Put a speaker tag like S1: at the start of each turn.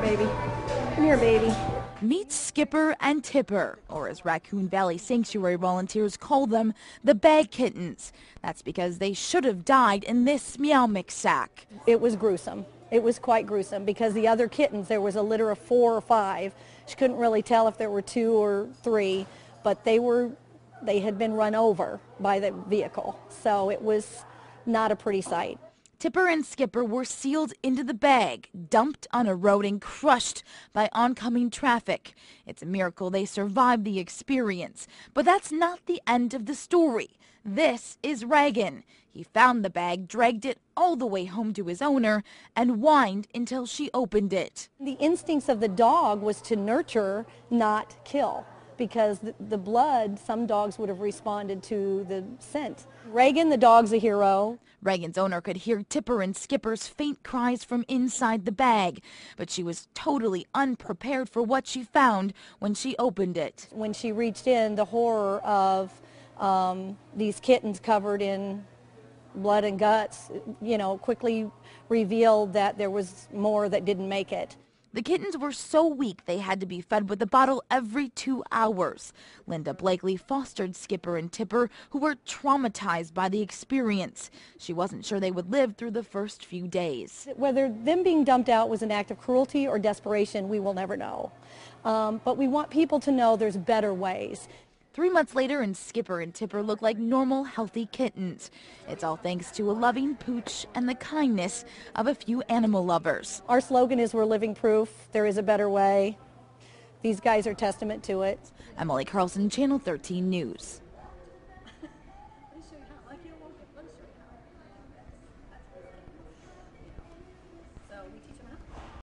S1: here, baby. Come here, baby.
S2: Meet Skipper and Tipper, or as Raccoon Valley Sanctuary volunteers call them, the bag kittens. That's because they should have died in this meow mix sack.
S1: It was gruesome. It was quite gruesome because the other kittens, there was a litter of four or five. She couldn't really tell if there were two or three, but they were, they had been run over by the vehicle. So it was not a pretty sight.
S2: Tipper and Skipper were sealed into the bag, dumped on a road and crushed by oncoming traffic. It's a miracle they survived the experience. But that's not the end of the story. This is Reagan. He found the bag, dragged it all the way home to his owner, and whined until she opened it.
S1: The instincts of the dog was to nurture, not kill because the, the, blood, some dogs would have responded to the scent. Reagan, the dog's a hero.
S2: Reagan's owner could hear Tipper and Skipper's faint cries from inside the bag, but she was totally unprepared for what she found when she opened it.
S1: When she reached in, the horror of um, these kittens covered in blood and guts, you know, quickly revealed that there was more that didn't make it.
S2: The kittens were so weak they had to be fed with a bottle every two hours. Linda Blakely fostered Skipper and Tipper, who were traumatized by the experience. She wasn't sure they would live through the first few days.
S1: Whether them being dumped out was an act of cruelty or desperation, we will never know. Um, but we want people to know there's better ways.
S2: Three months later, and Skipper and Tipper look like normal, healthy kittens. It's all thanks to a loving pooch and the kindness of a few animal lovers.
S1: Our slogan is we're living proof. There is a better way. These guys are testament to it.
S2: Emily Carlson, Channel 13 News.